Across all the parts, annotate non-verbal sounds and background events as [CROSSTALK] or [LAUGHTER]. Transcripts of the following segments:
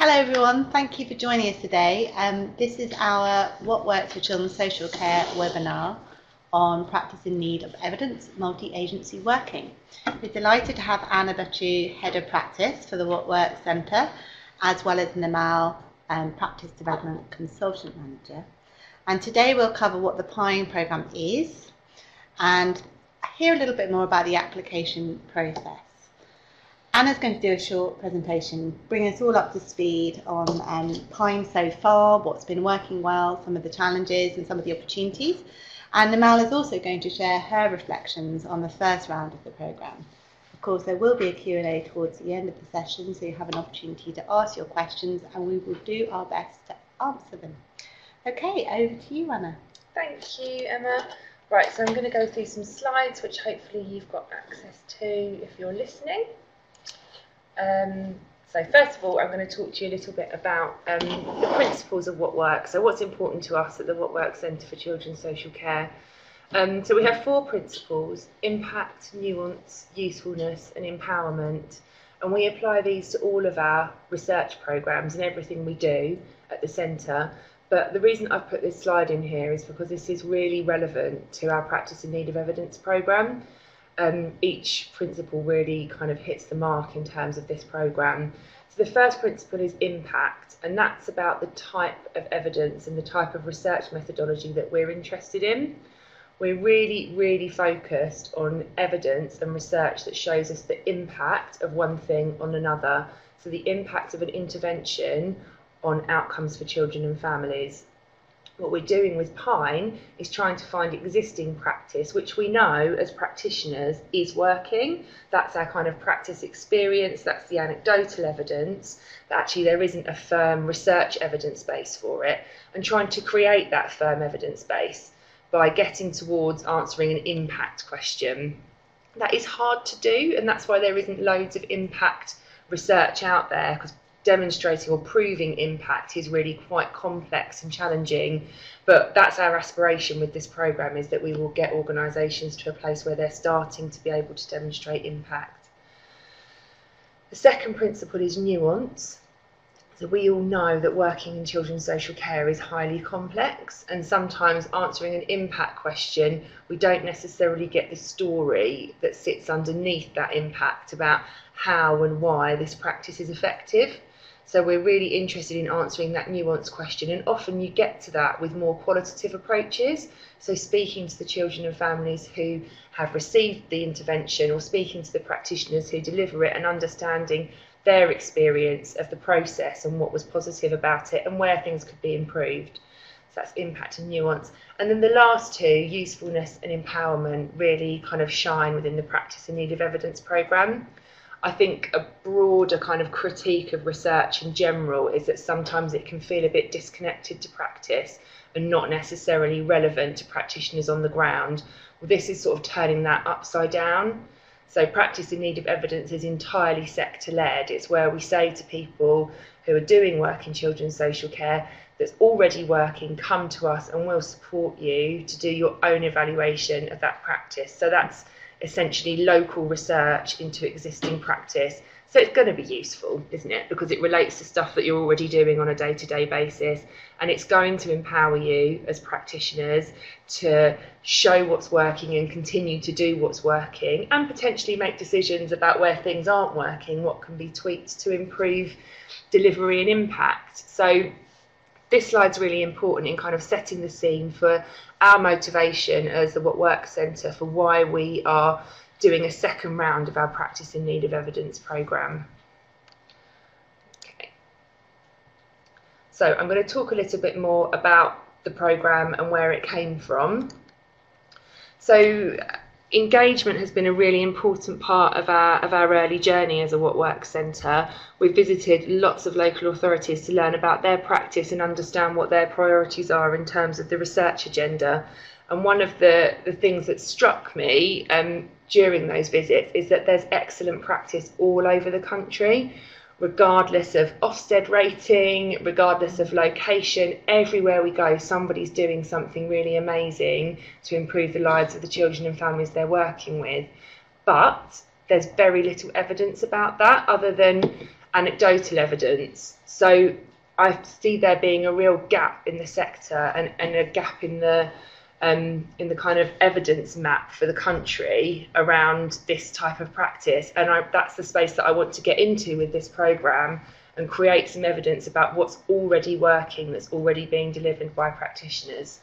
Hello everyone, thank you for joining us today. Um, this is our What Works for Children's Social Care webinar on practice in need of evidence multi-agency working. We're delighted to have Anna Bacchoo, Head of Practice for the What Works Centre, as well as Nimal, um, Practice Development Consultant Manager. And today we'll cover what the PINE programme is and hear a little bit more about the application process. Anna's going to do a short presentation, bring us all up to speed on um, Pine so far, what's been working well, some of the challenges and some of the opportunities. And Nimal is also going to share her reflections on the first round of the programme. Of course, there will be a Q&A towards the end of the session, so you have an opportunity to ask your questions and we will do our best to answer them. Okay, over to you, Anna. Thank you, Emma. Right, so I'm going to go through some slides, which hopefully you've got access to if you're listening. Um, so first of all, I'm going to talk to you a little bit about um, the principles of what works. So what's important to us at the What Works Centre for Children's Social Care. Um, so we have four principles, impact, nuance, usefulness and empowerment. And we apply these to all of our research programmes and everything we do at the centre. But the reason I've put this slide in here is because this is really relevant to our Practice in Need of Evidence programme um, each principle really kind of hits the mark in terms of this program. So the first principle is impact, and that's about the type of evidence and the type of research methodology that we're interested in. We're really, really focused on evidence and research that shows us the impact of one thing on another. So the impact of an intervention on outcomes for children and families what we're doing with Pine is trying to find existing practice, which we know as practitioners is working. That's our kind of practice experience, that's the anecdotal evidence, that actually there isn't a firm research evidence base for it, and trying to create that firm evidence base by getting towards answering an impact question. That is hard to do, and that's why there isn't loads of impact research out there because demonstrating or proving impact is really quite complex and challenging. But that's our aspiration with this program is that we will get organisations to a place where they're starting to be able to demonstrate impact. The second principle is nuance. So we all know that working in children's social care is highly complex and sometimes answering an impact question we don't necessarily get the story that sits underneath that impact about how and why this practice is effective. So we're really interested in answering that nuanced question, and often you get to that with more qualitative approaches. So speaking to the children and families who have received the intervention, or speaking to the practitioners who deliver it, and understanding their experience of the process and what was positive about it, and where things could be improved. So that's impact and nuance. And then the last two, usefulness and empowerment, really kind of shine within the practice in need of evidence programme. I think a broader kind of critique of research in general is that sometimes it can feel a bit disconnected to practice and not necessarily relevant to practitioners on the ground. Well, this is sort of turning that upside down. So, practice in need of evidence is entirely sector led. It's where we say to people who are doing work in children's social care that's already working, come to us and we'll support you to do your own evaluation of that practice. So, that's essentially local research into existing practice. So it's going to be useful, isn't it? Because it relates to stuff that you're already doing on a day to day basis. And it's going to empower you as practitioners to show what's working and continue to do what's working and potentially make decisions about where things aren't working, what can be tweaked to improve delivery and impact. So this slide's really important in kind of setting the scene for our motivation as the What Works Centre for why we are doing a second round of our Practice in Need of Evidence programme. Okay. So I'm going to talk a little bit more about the programme and where it came from. So engagement has been a really important part of our of our early journey as a What Works Centre. We've visited lots of local authorities to learn about their practice and understand what their priorities are in terms of the research agenda. And one of the, the things that struck me um, during those visits is that there's excellent practice all over the country regardless of Ofsted rating, regardless of location, everywhere we go, somebody's doing something really amazing to improve the lives of the children and families they're working with. But there's very little evidence about that other than anecdotal evidence. So I see there being a real gap in the sector and, and a gap in the um, in the kind of evidence map for the country around this type of practice. And I, that's the space that I want to get into with this programme and create some evidence about what's already working, that's already being delivered by practitioners.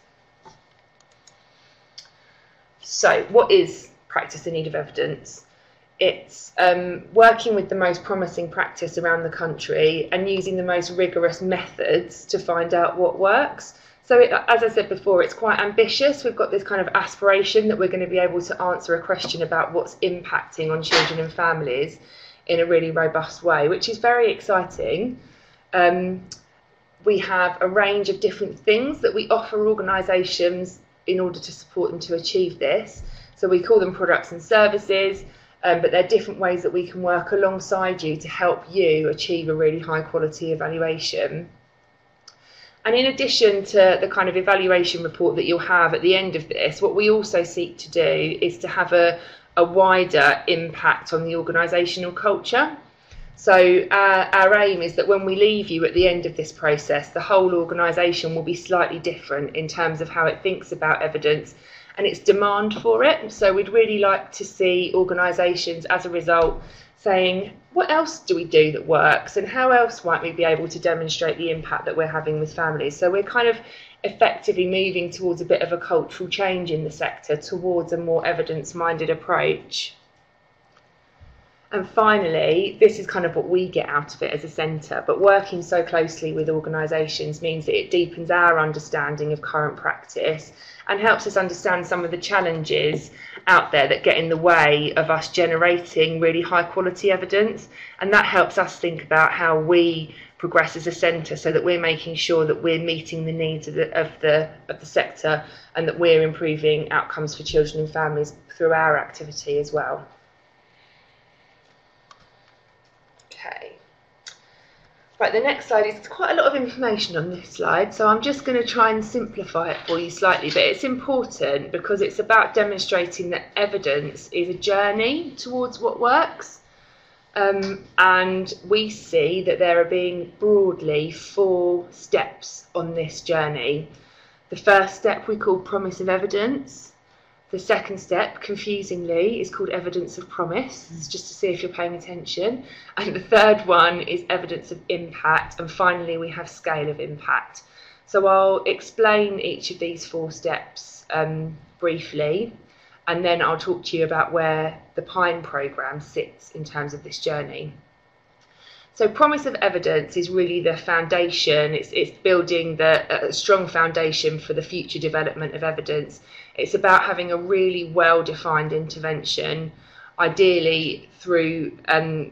So, what is practice in need of evidence? It's um, working with the most promising practice around the country and using the most rigorous methods to find out what works. So, it, as I said before, it's quite ambitious. We've got this kind of aspiration that we're going to be able to answer a question about what's impacting on children and families in a really robust way, which is very exciting. Um, we have a range of different things that we offer organisations in order to support them to achieve this. So we call them products and services, um, but they're different ways that we can work alongside you to help you achieve a really high quality evaluation. And in addition to the kind of evaluation report that you'll have at the end of this, what we also seek to do is to have a, a wider impact on the organisational culture. So uh, our aim is that when we leave you at the end of this process, the whole organisation will be slightly different in terms of how it thinks about evidence and its demand for it. So we'd really like to see organisations as a result saying, what else do we do that works and how else might we be able to demonstrate the impact that we're having with families? So we're kind of effectively moving towards a bit of a cultural change in the sector towards a more evidence minded approach. And finally, this is kind of what we get out of it as a centre, but working so closely with organisations means that it deepens our understanding of current practice and helps us understand some of the challenges out there that get in the way of us generating really high quality evidence. And that helps us think about how we progress as a centre so that we're making sure that we're meeting the needs of the, of the, of the sector and that we're improving outcomes for children and families through our activity as well. Okay. Right, the next slide is quite a lot of information on this slide, so I'm just going to try and simplify it for you slightly, but it's important because it's about demonstrating that evidence is a journey towards what works. Um, and we see that there are being broadly four steps on this journey. The first step we call promise of evidence. The second step, confusingly, is called evidence of promise, it's just to see if you're paying attention. And the third one is evidence of impact. And finally, we have scale of impact. So I'll explain each of these four steps um, briefly, and then I'll talk to you about where the PINE programme sits in terms of this journey. So promise of evidence is really the foundation. It's, it's building the, a strong foundation for the future development of evidence. It's about having a really well-defined intervention, ideally through um,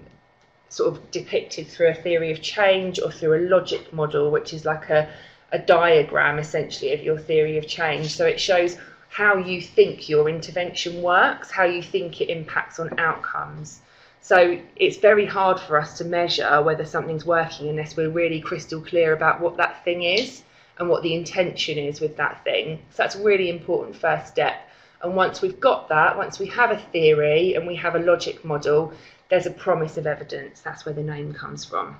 sort of depicted through a theory of change or through a logic model, which is like a, a diagram essentially of your theory of change. So it shows how you think your intervention works, how you think it impacts on outcomes. So it's very hard for us to measure whether something's working unless we're really crystal clear about what that thing is and what the intention is with that thing. So that's a really important first step. And once we've got that, once we have a theory and we have a logic model, there's a promise of evidence. That's where the name comes from.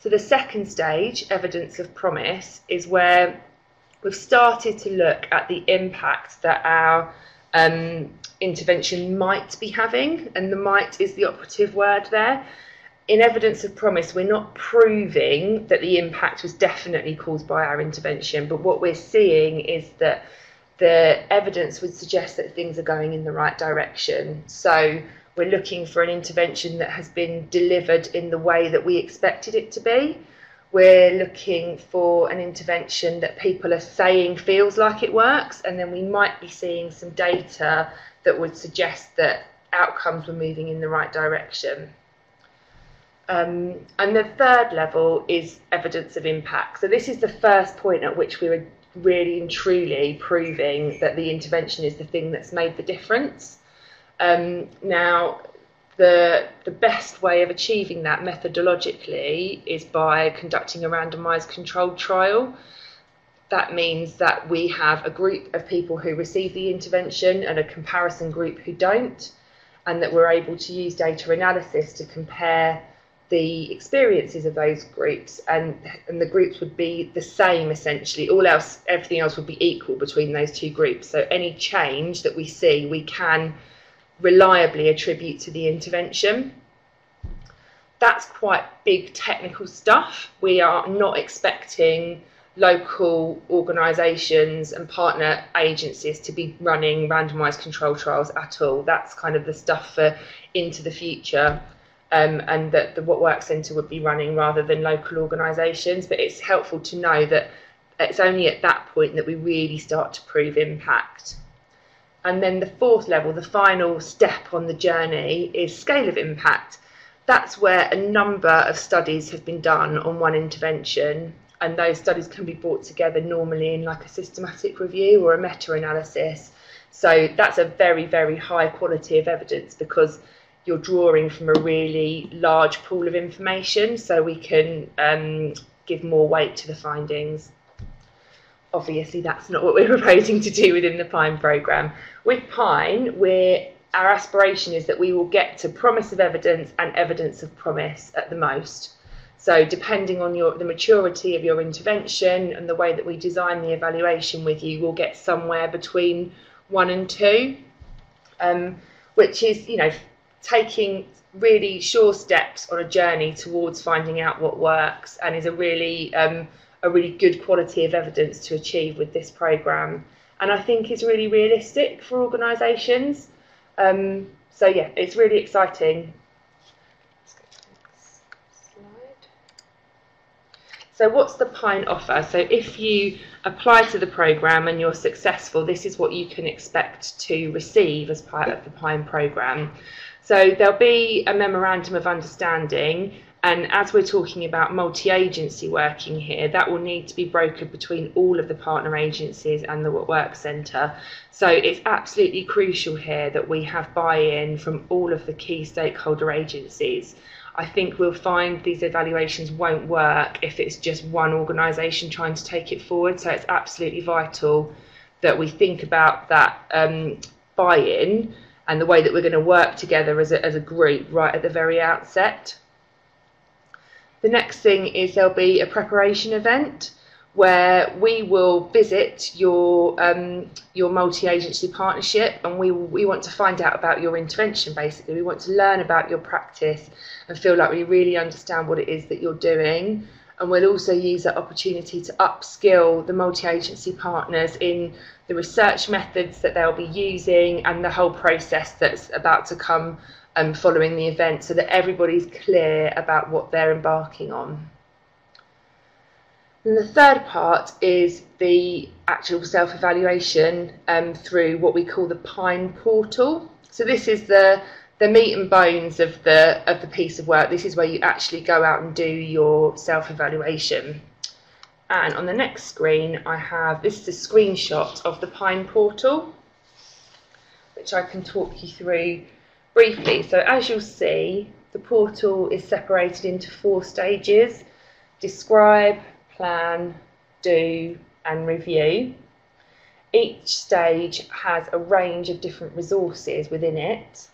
So the second stage, evidence of promise, is where we've started to look at the impact that our um, intervention might be having, and the might is the operative word there. In evidence of promise, we're not proving that the impact was definitely caused by our intervention, but what we're seeing is that the evidence would suggest that things are going in the right direction. So we're looking for an intervention that has been delivered in the way that we expected it to be. We're looking for an intervention that people are saying feels like it works, and then we might be seeing some data that would suggest that outcomes were moving in the right direction. Um, and the third level is evidence of impact. So this is the first point at which we were really and truly proving that the intervention is the thing that's made the difference. Um, now, the the best way of achieving that methodologically is by conducting a randomized controlled trial that means that we have a group of people who receive the intervention and a comparison group who don't, and that we're able to use data analysis to compare the experiences of those groups and and the groups would be the same essentially. All else everything else would be equal between those two groups. So any change that we see we can reliably attribute to the intervention. That's quite big technical stuff. We are not expecting local organisations and partner agencies to be running randomised control trials at all that's kind of the stuff for into the future um, and that the What Works Centre would be running rather than local organisations. But it's helpful to know that it's only at that point that we really start to prove impact. And then the fourth level, the final step on the journey, is scale of impact. That's where a number of studies have been done on one intervention, and those studies can be brought together normally in like a systematic review or a meta analysis. So that's a very, very high quality of evidence because you're drawing from a really large pool of information so we can um, give more weight to the findings. Obviously, that's not what we're [LAUGHS] proposing to do within the PINE programme. With PINE, we're, our aspiration is that we will get to promise of evidence and evidence of promise at the most. So, depending on your, the maturity of your intervention and the way that we design the evaluation with you, we'll get somewhere between one and two, um, which is, you know, taking really sure steps on a journey towards finding out what works and is a really um, a really good quality of evidence to achieve with this program. And I think is really realistic for organisations. Um, so yeah it's really exciting So what's the Pine offer? So if you apply to the programme and you're successful, this is what you can expect to receive as part of the Pine programme. So there'll be a memorandum of understanding, and as we're talking about multi agency working here, that will need to be brokered between all of the partner agencies and the Work Centre. So it's absolutely crucial here that we have buy in from all of the key stakeholder agencies. I think we'll find these evaluations won't work if it's just one organisation trying to take it forward. So it's absolutely vital that we think about that um, buy in and the way that we're going to work together as a, as a group right at the very outset. The next thing is there'll be a preparation event where we will visit your um, your multi-agency partnership and we we want to find out about your intervention basically we want to learn about your practice and feel like we really understand what it is that you're doing and we'll also use that opportunity to upskill the multi-agency partners in the research methods that they'll be using and the whole process that's about to come um, following the event so that everybody's clear about what they're embarking on. The third part is the actual self-evaluation um, through what we call the Pine portal. So this is the the meat and bones of the of the piece of work. This is where you actually go out and do your self-evaluation. And on the next screen, I have this is a screenshot of the Pine portal, which I can talk you through briefly. So as you'll see, the portal is separated into four stages: describe, plan, do, and review. Each stage has a range of different resources within it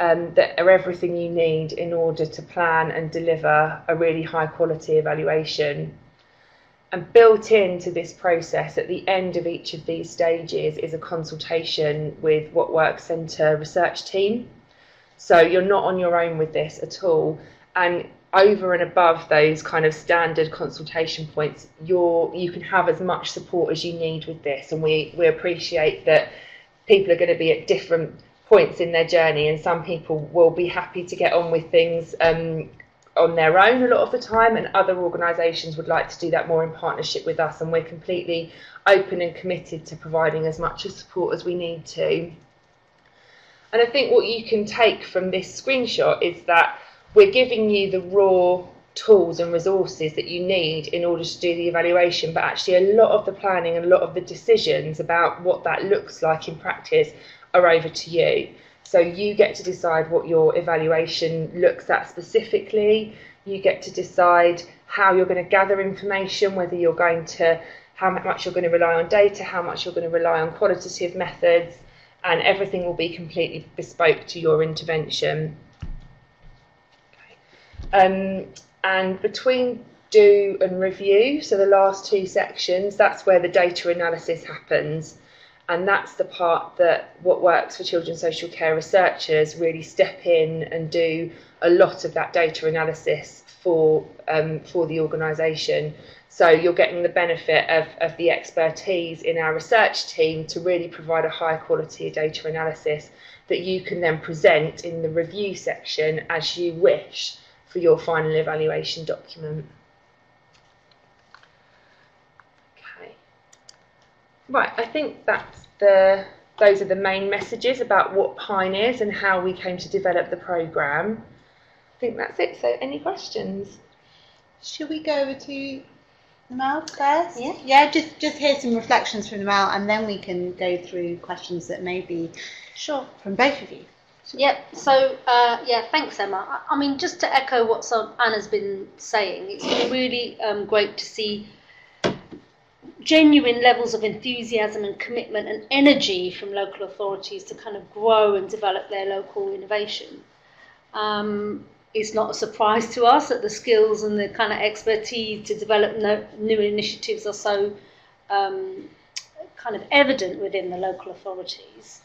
um, that are everything you need in order to plan and deliver a really high quality evaluation. And built into this process at the end of each of these stages is a consultation with What Works Centre research team. So you're not on your own with this at all. And over and above those kind of standard consultation points, you're you can have as much support as you need with this. And we, we appreciate that people are going to be at different points in their journey, and some people will be happy to get on with things um, on their own a lot of the time, and other organisations would like to do that more in partnership with us, and we're completely open and committed to providing as much support as we need to. And I think what you can take from this screenshot is that we're giving you the raw tools and resources that you need in order to do the evaluation, but actually a lot of the planning and a lot of the decisions about what that looks like in practice are over to you. So you get to decide what your evaluation looks at specifically. You get to decide how you're going to gather information, whether you're going to, how much you're going to rely on data, how much you're going to rely on qualitative methods, and everything will be completely bespoke to your intervention. Um, and between do and review, so the last two sections, that's where the data analysis happens. And that's the part that what works for children's social care researchers really step in and do a lot of that data analysis for um, for the organisation. So you're getting the benefit of, of the expertise in our research team to really provide a high quality data analysis that you can then present in the review section as you wish for your final evaluation document. Okay. Right, I think that's the those are the main messages about what Pine is and how we came to develop the programme. I think that's it. So any questions? Should we go over to Nimal first? Yeah. Yeah, just just hear some reflections from Nimal and then we can go through questions that may be Sure. from both of you. Yep. So, uh, yeah, thanks, Emma. I, I mean, just to echo what Anna's been saying, it's been really um, great to see genuine levels of enthusiasm and commitment and energy from local authorities to kind of grow and develop their local innovation. Um, it's not a surprise to us that the skills and the kind of expertise to develop no, new initiatives are so um, kind of evident within the local authorities.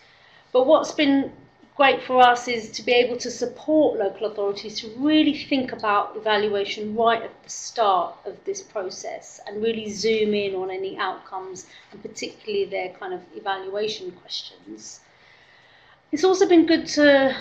But what's been great for us is to be able to support local authorities to really think about evaluation right at the start of this process and really zoom in on any outcomes and particularly their kind of evaluation questions. It's also been good to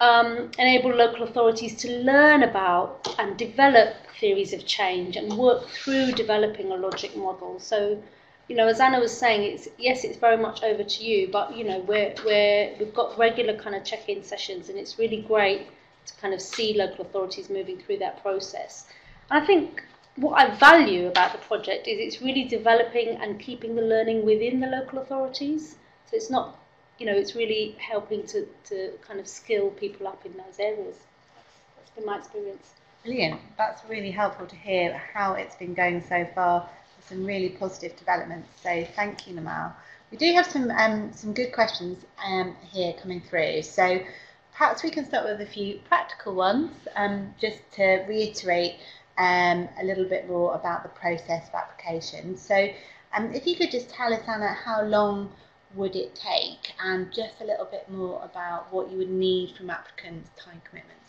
um, enable local authorities to learn about and develop theories of change and work through developing a logic model. So you know, as Anna was saying, it's yes, it's very much over to you, but you know, we're we're we've got regular kind of check-in sessions, and it's really great to kind of see local authorities moving through that process. And I think what I value about the project is it's really developing and keeping the learning within the local authorities. So it's not, you know, it's really helping to to kind of skill people up in those areas. That's, been my experience. Brilliant. That's really helpful to hear how it's been going so far. Some really positive developments. So thank you, Nimal. We do have some um, some good questions um, here coming through. So perhaps we can start with a few practical ones, um, just to reiterate um, a little bit more about the process of application. So um, if you could just tell us, Anna, how long would it take, and just a little bit more about what you would need from applicants, time commitments.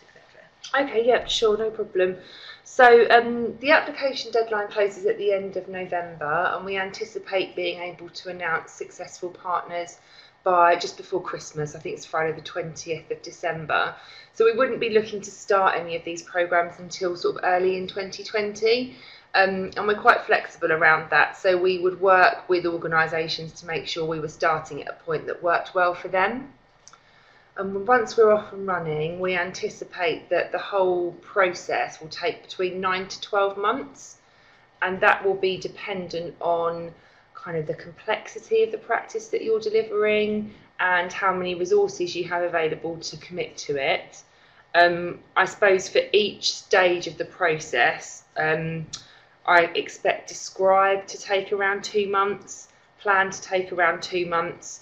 Okay, yeah, sure, no problem. So um, the application deadline closes at the end of November, and we anticipate being able to announce successful partners by just before Christmas. I think it's Friday the 20th of December. So we wouldn't be looking to start any of these programs until sort of early in 2020. Um, and we're quite flexible around that. So we would work with organisations to make sure we were starting at a point that worked well for them. And once we're off and running, we anticipate that the whole process will take between nine to 12 months. And that will be dependent on kind of the complexity of the practice that you're delivering and how many resources you have available to commit to it. Um, I suppose for each stage of the process, um, I expect Describe to take around two months, Plan to take around two months,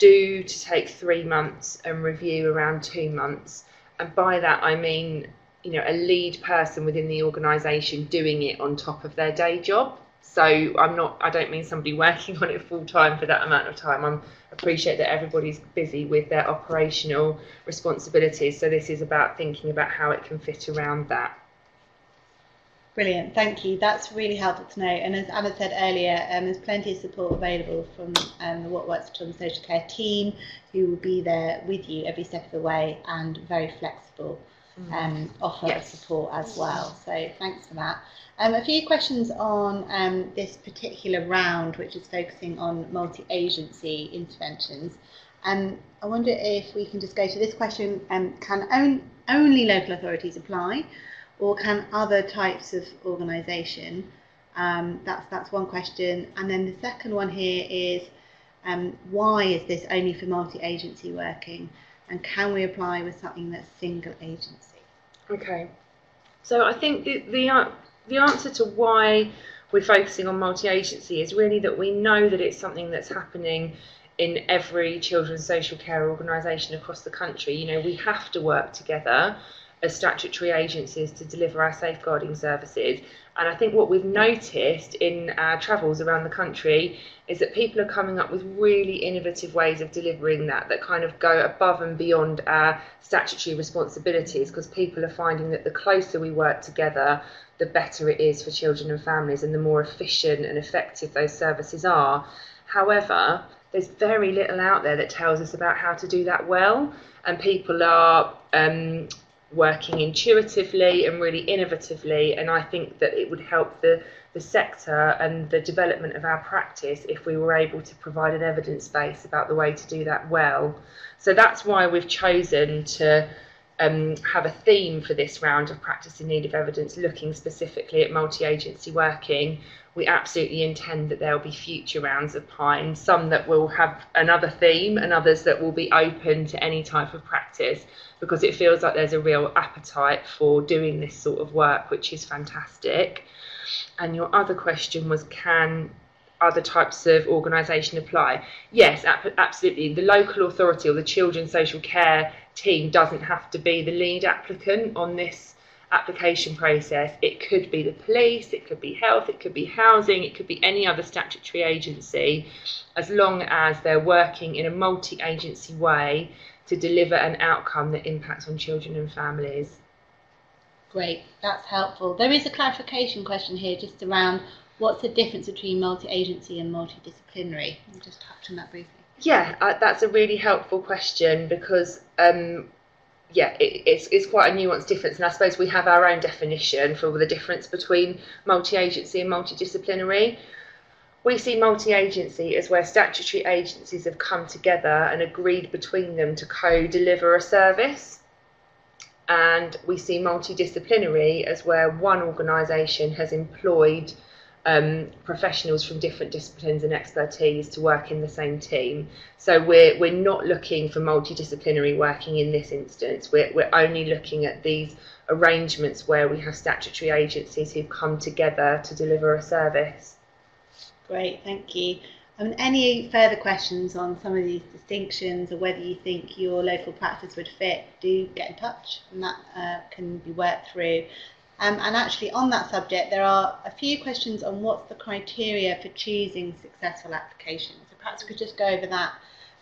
do to take three months and review around two months. And by that, I mean, you know, a lead person within the organisation doing it on top of their day job. So I'm not, I don't mean somebody [LAUGHS] working on it full time for that amount of time. I appreciate that everybody's busy with their operational responsibilities. So this is about thinking about how it can fit around that. Brilliant, thank you. That's really helpful to know. And as Anna said earlier, um, there's plenty of support available from um, the What Works for Children's Social Care team, who will be there with you every step of the way and very flexible um, offer Yes. of support as well. So thanks for that. Um, a few questions on um, this particular round, which is focusing on multi-agency interventions. Um, I wonder if we can just go to this question: um, Can on, only local authorities apply? Or can other types of organisation? Um, that's that's one question, and then the second one here is um, why is this only for multi-agency working, and can we apply with something that's single agency? Okay. So I think the the, an- the answer to why we're focusing on multi-agency is really that we know that it's something that's happening in every children's social care organisation across the country. You know, we have to work together. As statutory agencies to deliver our safeguarding services. And I think what we've noticed in our travels around the country is that people are coming up with really innovative ways of delivering that, that kind of go above and beyond our statutory responsibilities, because people are finding that the closer we work together, the better it is for children and families, and the more efficient and effective those services are. However, there's very little out there that tells us about how to do that well, and people are um, working intuitively and really innovatively. And I think that it would help the, the sector and the development of our practice if we were able to provide an evidence base about the way to do that well. So that's why we've chosen to um, have a theme for this round of practice in need of evidence, looking specifically at multi agency working. We absolutely intend that there will be future rounds of Pine, some that will have another theme and others that will be open to any type of practice because it feels like there's a real appetite for doing this sort of work, which is fantastic. And your other question was can other types of organisation apply? Yes, absolutely. The local authority or the children's social care team doesn't have to be the lead applicant on this application process. It could be the police, it could be health, it could be housing, it could be any other statutory agency, as long as they're working in a multi agency way to deliver an outcome that impacts on children and families. Great, that's helpful. There is a clarification question here just around what's the difference between multi agency and multidisciplinary? We'll just touch on that briefly. Yeah, uh, that's a really helpful question because um, yeah, it, it's, it's quite a nuanced difference, and I suppose we have our own definition for the difference between multi agency and multidisciplinary. We see multi agency as where statutory agencies have come together and agreed between them to co deliver a service. And we see multidisciplinary as where one organisation has employed um, professionals from different disciplines and expertise to work in the same team. So we're, we're not looking for multidisciplinary working in this instance. We're, we're only looking at these arrangements where we have statutory agencies who've come together to deliver a service. Great, thank you. Um, any further questions on some of these distinctions or whether you think your local practice would fit, do get in touch and that uh, can be worked through. Um, and actually, on that subject, there are a few questions on what's the criteria for choosing successful applications. So perhaps we could just go over that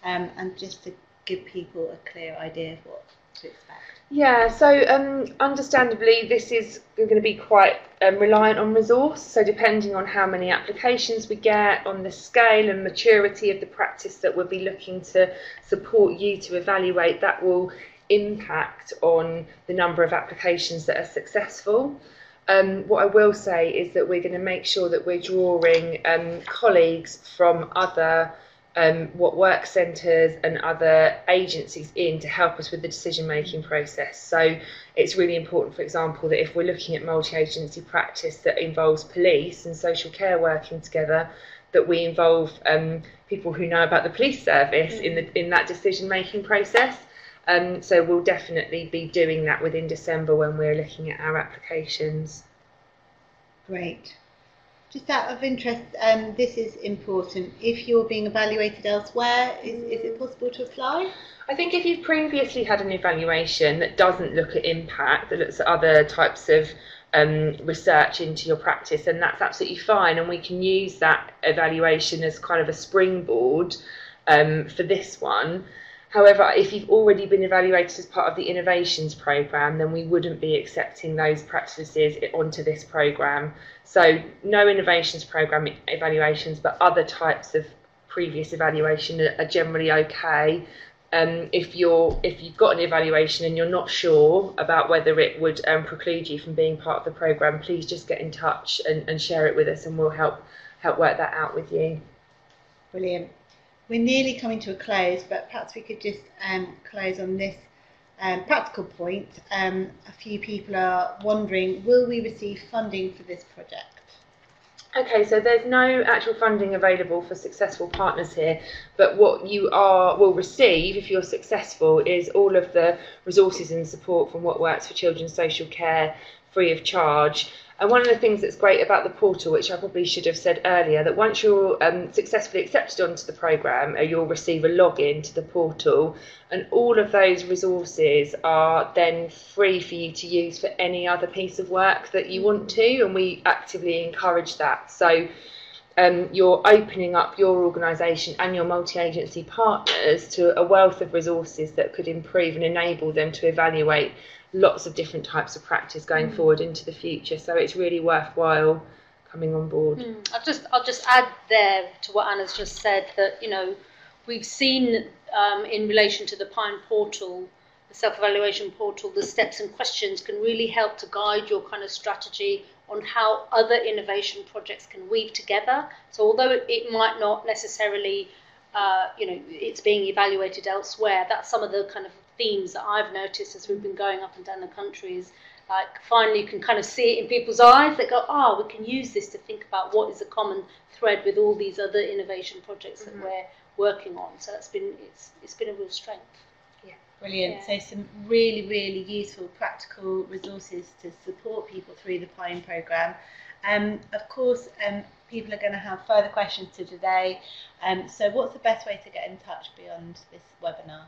um, and just to give people a clear idea of what to expect. Yeah, so um, understandably, this is going to be quite um, reliant on resource. So, depending on how many applications we get, on the scale and maturity of the practice that we'll be looking to support you to evaluate, that will impact on the number of applications that are successful. Um, what I will say is that we're going to make sure that we're drawing um, colleagues from other um, what work centres and other agencies in to help us with the decision making process. So it's really important, for example, that if we're looking at multi agency practice that involves police and social care working together, that we involve um, people who know about the police service mm. in the in that decision making process. Um, so we'll definitely be doing that within December when we're looking at our applications. Great. Just out of interest, um, this is important. If you're being evaluated elsewhere, is, is it possible to apply? I think if you've previously had an evaluation that doesn't look at impact, that looks at other types of um, research into your practice, then that's absolutely fine. And we can use that evaluation as kind of a springboard um, for this one. However, if you've already been evaluated as part of the innovations program, then we wouldn't be accepting those practices onto this program. So, no innovations program evaluations, but other types of previous evaluation are generally okay. Um, if you're if you've got an evaluation and you're not sure about whether it would um, preclude you from being part of the program, please just get in touch and, and share it with us, and we'll help help work that out with you. Brilliant we're nearly coming to a close, but perhaps we could just um, close on this um, practical point. Um, a few people are wondering, will we receive funding for this project? Okay, so there's no actual funding available for successful partners here, but what you are will receive if you're successful is all of the resources and support from What Works for Children's Social Care free of charge. And one of the things that's great about the portal, which I probably should have said earlier, that once you're um, successfully accepted onto the programme, uh, you'll receive a login to the portal, and all of those resources are then free for you to use for any other piece of work that you want to, and we actively encourage that. So um, you're opening up your organisation and your multi-agency partners to a wealth of resources that could improve and enable them to evaluate lots of different types of practice going Mm. forward into the future. So it's really worthwhile coming on board. Mm. I'll just I'll just add there to what Anna's just said that you know we've seen um, in relation to the Pine portal, the self-evaluation portal, the steps and questions can really help to guide your kind of strategy on how other innovation projects can weave together. So although it, it might not necessarily uh, you know it's being evaluated elsewhere, that's some of the kind of themes that I've noticed as we've been going up and down the country is like finally you can kind of see it in people's eyes that go, oh, we can use this to think about what is a common thread with all these other innovation projects that Mhm. we're working on. So that's been it's it's been a real strength. Yeah, brilliant. Yeah. So some really, really useful practical resources to support people through the Pine programme. Um, of course, um, people are going to have further questions to today. Um, so what's the best way to get in touch beyond this webinar?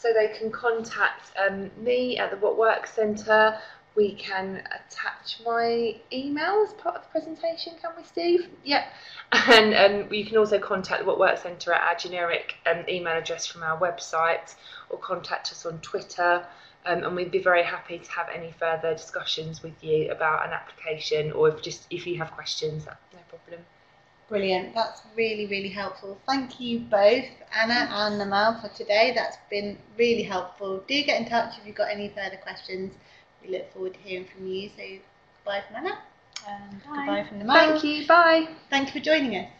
So they can contact um, me at the What Works Centre. We can attach my email as part of the presentation, can we, Steve? Yep. [LAUGHS] And um, you can also contact the What Works Centre at our generic um, email address from our website or contact us on Twitter. Um, and we'd be very happy to have any further discussions with you about an application or if just if you have questions, no problem. Brilliant. That's really, really helpful. Thank you both, Anna and Nimal, for today. That's been really helpful. Do get in touch if you've got any further questions. We look forward to hearing from you. So goodbye from Anna and goodbye from Nimal. Thank you. Bye. Thank you for joining us.